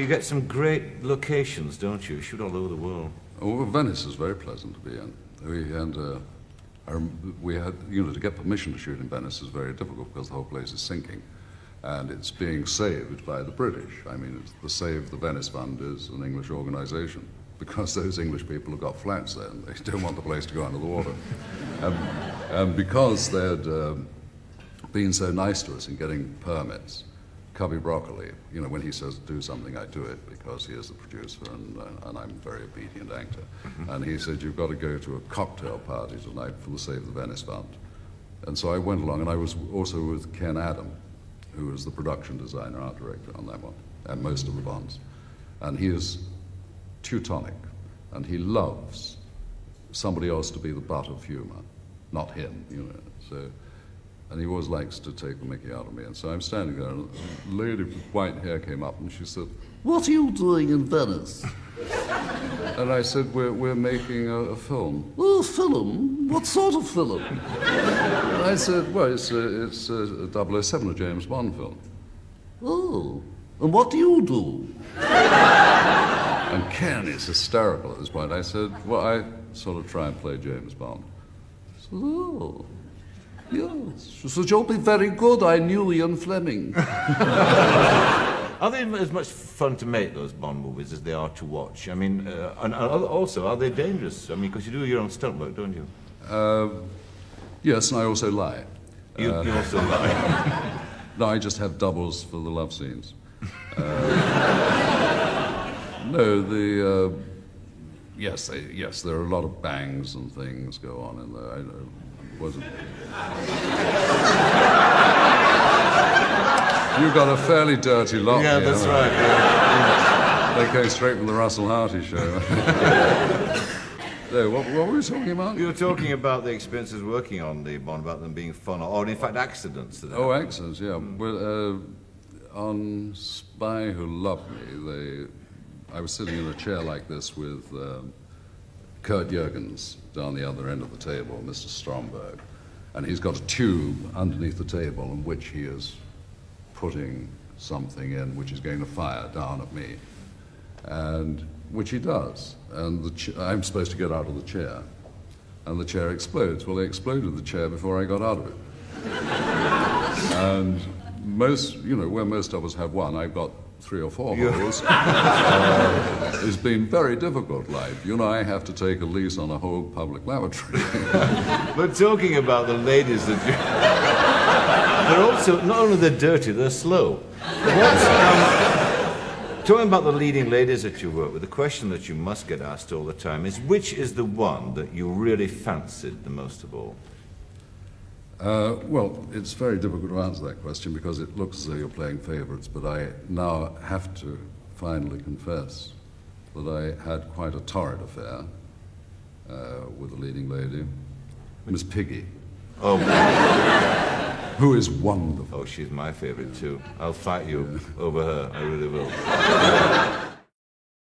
You get some great locations, don't you? Shoot all over the world. Oh, Venice is very pleasant to be in. We, and uh, our, we had, you know, to get permission to shoot in Venice is very difficult because the whole place is sinking. And it's being saved by the British. I mean, the Save the Venice Fund is an English organization because those English people have got flats there and they don't want the place to go under the water. and, and because they'd um, been so nice to us in getting permits, Cubby Broccoli, you know, when he says do something, I do it because he is the producer and, uh, and I'm a very obedient actor. Mm-hmm. And he said, You've got to go to a cocktail party tonight for the Save the Venice Fund. And so I went along, and I was also with Ken Adam, who was the production designer, art director on that one, and most of the Bonds. And he is Teutonic, and he loves somebody else to be the butt of humor, not him, you know. So and he always likes to take the mickey out of me. And so I'm standing there, and a lady with white hair came up, and she said, What are you doing in Venice? and I said, We're, we're making a, a film. Oh, a film? What sort of film? and I said, Well, it's a, it's a 007, a James Bond film. Oh, and what do you do? and Ken is hysterical at this point. I said, Well, I sort of try and play James Bond. Oh. Yes. So you'll be very good. I knew Ian Fleming. are they as much fun to make, those Bond movies, as they are to watch? I mean, uh, and also, are they dangerous? I mean, because you do your own stunt work, don't you? Uh, yes, and I also lie. You, uh, you also lie? no, I just have doubles for the love scenes. Uh, no, the... Uh, yes, they, yes, there are a lot of bangs and things go on in there. Wasn't. you got a fairly dirty lot. Yeah, that's right. Yeah. they came straight from the Russell Harty show. no, what, what, were we talking about? You were talking about the experiences working on the Bond, about them being fun, or in fact accidents. Oh, accidents, yeah. Mm. Well, uh, on Spy Who Loved Me, they, I was sitting in a chair like this with. Um, Kurt Jurgens down the other end of the table, Mr. Stromberg, and he's got a tube underneath the table in which he is putting something in which is going to fire down at me, and which he does. And ch- I'm supposed to get out of the chair, and the chair explodes. Well, they exploded the chair before I got out of it. and most, you know, where most of us have one, I've got three or four holes, uh, has been very difficult life. You know, I have to take a lease on a whole public lavatory. but talking about the ladies that you... they're also, not only they're dirty, they're slow. What's, um, talking about the leading ladies that you work with, the question that you must get asked all the time is which is the one that you really fancied the most of all? Uh, well, it's very difficult to answer that question because it looks as though you're playing favourites, but I now have to finally confess that I had quite a torrid affair uh, with a leading lady, Miss Piggy. Oh, who is wonderful. Oh, she's my favourite too. I'll fight you yeah. over her. I really will.